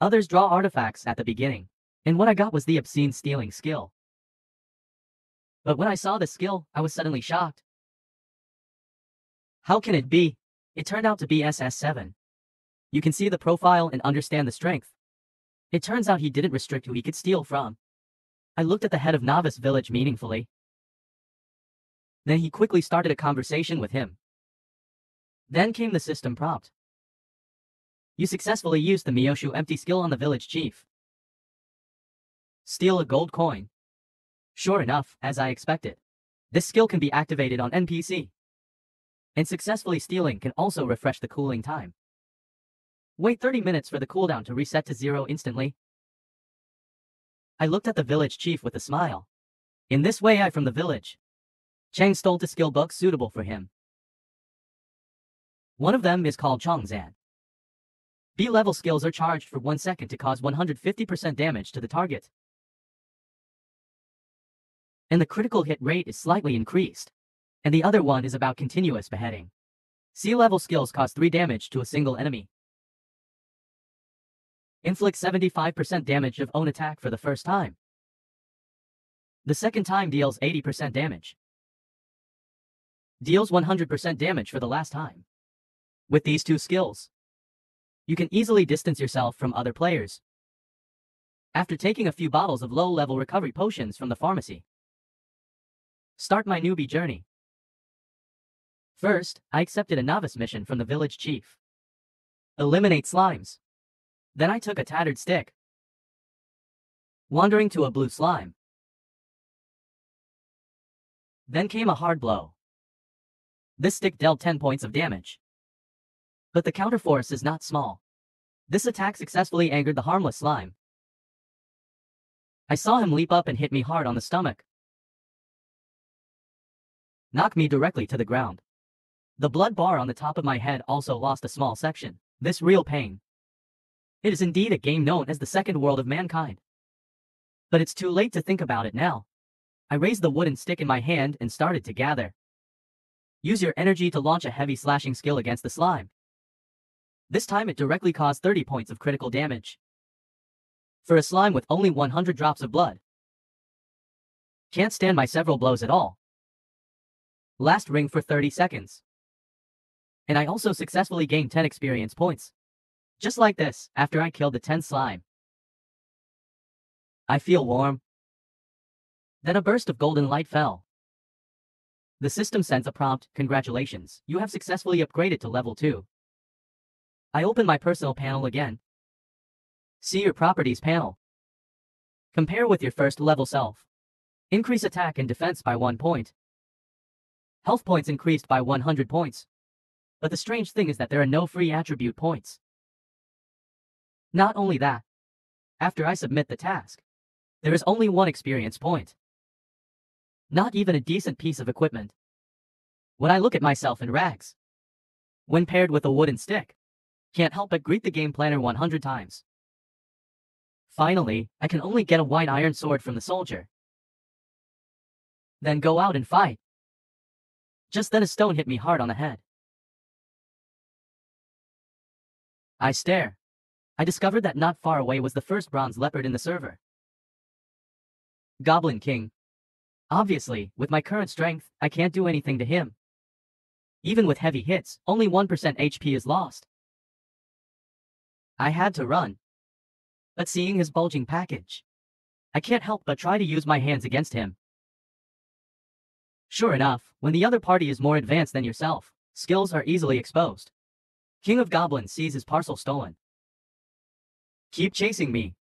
Others draw artifacts at the beginning, and what I got was the obscene stealing skill. But when I saw the skill, I was suddenly shocked. How can it be? It turned out to be SS7. You can see the profile and understand the strength. It turns out he didn't restrict who he could steal from. I looked at the head of Novice Village meaningfully. Then he quickly started a conversation with him. Then came the system prompt. You successfully used the Miyoshu empty skill on the village chief. Steal a gold coin. Sure enough, as I expected. This skill can be activated on NPC. And successfully stealing can also refresh the cooling time. Wait 30 minutes for the cooldown to reset to zero instantly. I looked at the village chief with a smile. In this way I from the village. Chang stole two skill books suitable for him. One of them is called Chongzan. B-level skills are charged for 1 second to cause 150% damage to the target. And the critical hit rate is slightly increased. And the other one is about continuous beheading. C-level skills cause 3 damage to a single enemy. Inflict 75% damage of own attack for the first time. The second time deals 80% damage. Deals 100% damage for the last time. With these two skills, you can easily distance yourself from other players. After taking a few bottles of low-level recovery potions from the pharmacy. Start my newbie journey. First, I accepted a novice mission from the village chief. Eliminate slimes. Then I took a tattered stick. Wandering to a blue slime. Then came a hard blow. This stick dealt 10 points of damage. But the counterforce is not small. This attack successfully angered the harmless slime. I saw him leap up and hit me hard on the stomach. Knock me directly to the ground. The blood bar on the top of my head also lost a small section. This real pain. It is indeed a game known as the second world of mankind. But it's too late to think about it now. I raised the wooden stick in my hand and started to gather. Use your energy to launch a heavy slashing skill against the slime. This time it directly caused 30 points of critical damage. For a slime with only 100 drops of blood. Can't stand my several blows at all. Last ring for 30 seconds. And I also successfully gained 10 experience points. Just like this, after I killed the 10 slime. I feel warm. Then a burst of golden light fell. The system sends a prompt, congratulations, you have successfully upgraded to level 2. I open my personal panel again. See your properties panel. Compare with your first level self. Increase attack and defense by 1 point. Health points increased by 100 points. But the strange thing is that there are no free attribute points. Not only that, after I submit the task, there is only one experience point. Not even a decent piece of equipment. When I look at myself in rags, when paired with a wooden stick, can't help but greet the game planner 100 times. Finally, I can only get a white iron sword from the soldier. Then go out and fight. Just then a stone hit me hard on the head. I stare. I discovered that not far away was the first bronze leopard in the server. Goblin King. Obviously, with my current strength, I can't do anything to him. Even with heavy hits, only 1% HP is lost. I had to run. But seeing his bulging package, I can't help but try to use my hands against him. Sure enough, when the other party is more advanced than yourself, skills are easily exposed. King of Goblins sees his parcel stolen. Keep chasing me.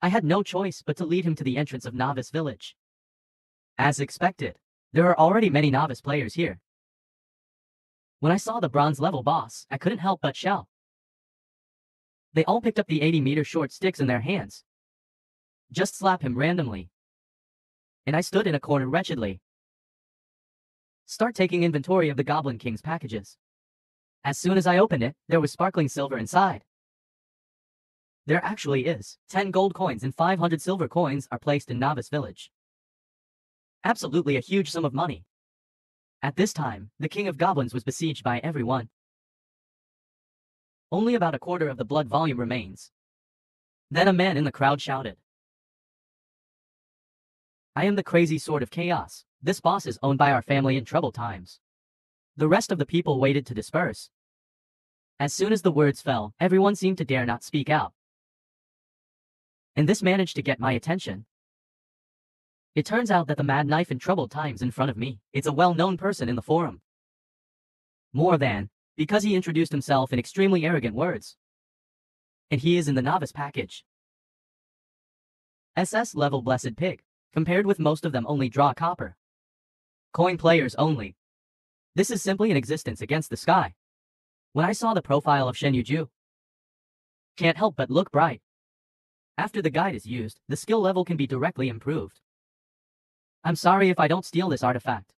I had no choice but to lead him to the entrance of Novice Village. As expected, there are already many novice players here. When I saw the bronze level boss, I couldn't help but shout. They all picked up the 80 meter short sticks in their hands. Just slap him randomly. And I stood in a corner wretchedly. Start taking inventory of the Goblin King's packages. As soon as I opened it, there was sparkling silver inside. There actually is. 10 gold coins and 500 silver coins are placed in Novice Village. Absolutely a huge sum of money. At this time, the King of Goblins was besieged by everyone. Only about a quarter of the blood volume remains. Then a man in the crowd shouted. I am the crazy sword of chaos. This boss is owned by our family in troubled times. The rest of the people waited to disperse. As soon as the words fell, everyone seemed to dare not speak out. And this managed to get my attention. It turns out that the mad knife in troubled times in front of me, it's a well-known person in the forum. More than, because he introduced himself in extremely arrogant words. And he is in the novice package. SS level blessed pig, compared with most of them only draw copper. Coin players only. This is simply an existence against the sky. When I saw the profile of Shen Yuju, can't help but look bright. After the guide is used, the skill level can be directly improved. I'm sorry if I don't steal this artifact.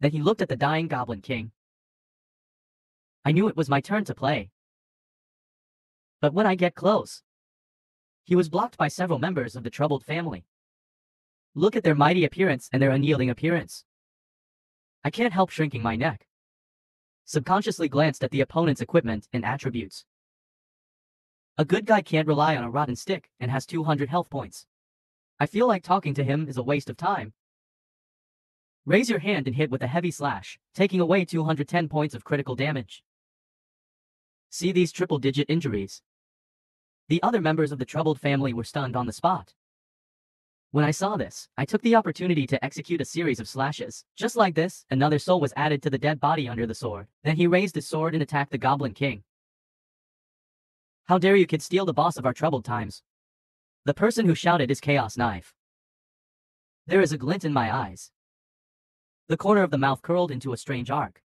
Then he looked at the dying Goblin King. I knew it was my turn to play. But when I get close, he was blocked by several members of the troubled family. Look at their mighty appearance and their unyielding appearance. I can't help shrinking my neck. Subconsciously glanced at the opponent's equipment and attributes. A good guy can't rely on a rotten stick and has 200 health points. I feel like talking to him is a waste of time. Raise your hand and hit with a heavy slash, taking away 210 points of critical damage. See these triple-digit injuries. The other members of the troubled family were stunned on the spot. When I saw this, I took the opportunity to execute a series of slashes. Just like this, another soul was added to the dead body under the sword. Then he raised his sword and attacked the Goblin King. How dare you kid steal the boss of our troubled times. The person who shouted is Chaos Knife. There is a glint in my eyes. The corner of the mouth curled into a strange arc.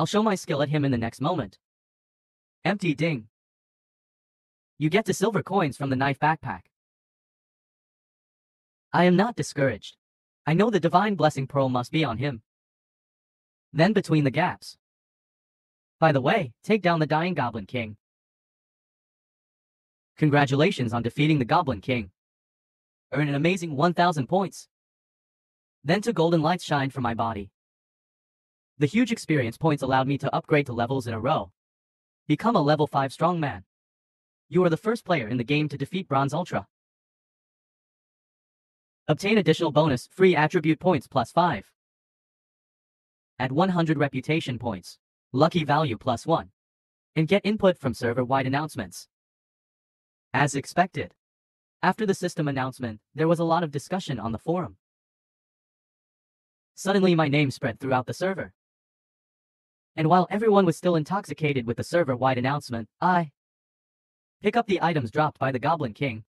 I'll show my skill at him in the next moment. Empty ding. You get to silver coins from the knife backpack. I am not discouraged. I know the divine blessing pearl must be on him. Then between the gaps. By the way, take down the dying Goblin King. Congratulations on defeating the Goblin King. Earn an amazing 1000 points. Then two golden lights shined from my body. The huge experience points allowed me to upgrade to levels in a row. Become a level 5 strongman. You are the first player in the game to defeat Bronze Ultra. Obtain additional bonus free attribute points plus 5. Add 100 reputation points. Lucky value plus 1. And get input from server-wide announcements. As expected. After the system announcement, there was a lot of discussion on the forum. Suddenly my name spread throughout the server. And while everyone was still intoxicated with the server-wide announcement, I pick up the items dropped by the Goblin King.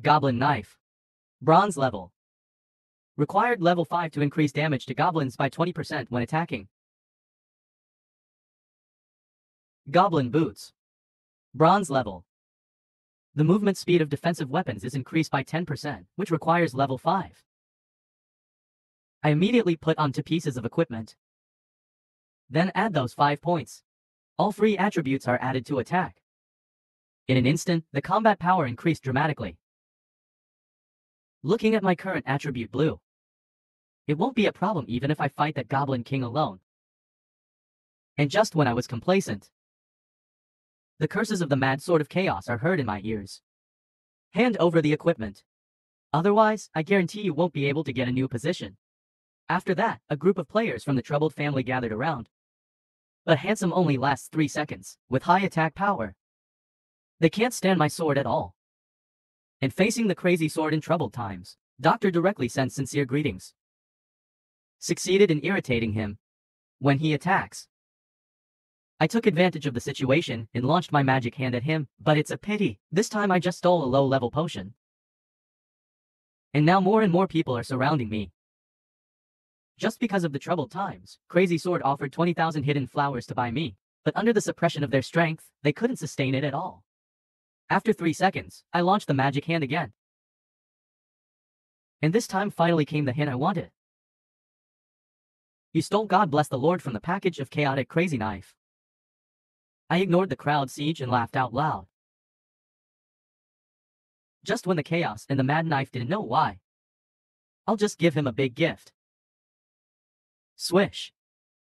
Goblin Knife. Bronze level. Required level 5 to increase damage to goblins by 20% when attacking. Goblin Boots. Bronze level. The movement speed of defensive weapons is increased by 10%, which requires level 5. I immediately put on two pieces of equipment. Then add those 5 points. All three attributes are added to attack. In an instant, the combat power increased dramatically. Looking at my current attribute blue. It won't be a problem even if I fight that Goblin King alone. And just when I was complacent, the curses of the mad sword of chaos are heard in my ears. Hand over the equipment. Otherwise, I guarantee you won't be able to get a new position. After that, a group of players from the troubled family gathered around. But Handsome only lasts three seconds, with high attack power. They can't stand my sword at all. And facing the crazy sword in troubled times, Doctor directly sent sincere greetings. Succeeded in irritating him. When he attacks, I took advantage of the situation and launched my magic hand at him, but it's a pity. This time I just stole a low-level potion. And now more and more people are surrounding me. Just because of the troubled times, Crazy Sword offered 20,000 hidden flowers to buy me, but under the suppression of their strength, they couldn't sustain it at all. After three seconds, I launched the magic hand again. And this time finally came the hint I wanted. You stole God bless the Lord from the package of chaotic crazy knife. I ignored the crowd siege and laughed out loud. Just when the chaos and the mad knife didn't know why. I'll just give him a big gift. Swish.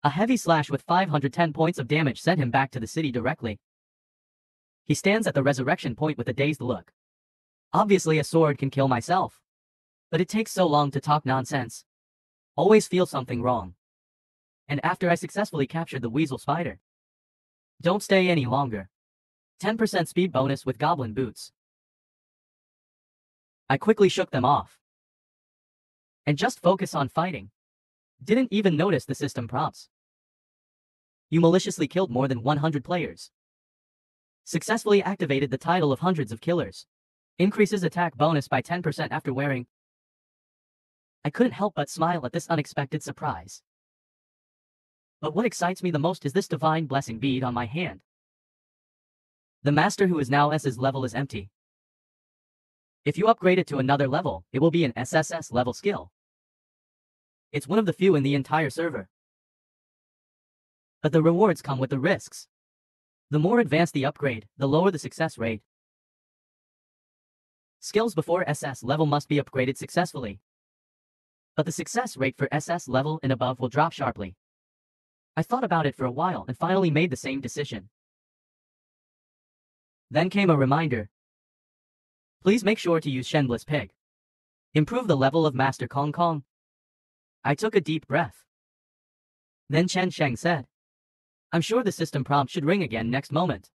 A heavy slash with 510 points of damage sent him back to the city directly. He stands at the resurrection point with a dazed look. Obviously a sword can kill myself. But it takes so long to talk nonsense. Always feel something wrong. And after I successfully captured the weasel spider. Don't stay any longer. 10% speed bonus with goblin boots. I quickly shook them off. And just focus on fighting. Didn't even notice the system prompts. You maliciously killed more than 100 players. Successfully activated the title of hundreds of killers. Increases attack bonus by 10% after wearing. I couldn't help but smile at this unexpected surprise. But what excites me the most is this divine blessing bead on my hand. The master who is now S's level is empty. If you upgrade it to another level, it will be an SSS level skill. It's one of the few in the entire server. But the rewards come with the risks. The more advanced the upgrade, the lower the success rate. Skills before SS level must be upgraded successfully. But the success rate for SS level and above will drop sharply. I thought about it for a while and finally made the same decision. Then came a reminder. Please make sure to use Shenbliss Pig. Improve the level of Master Kong Kong. I took a deep breath. Then Chen Sheng said, I'm sure the system prompt should ring again next moment.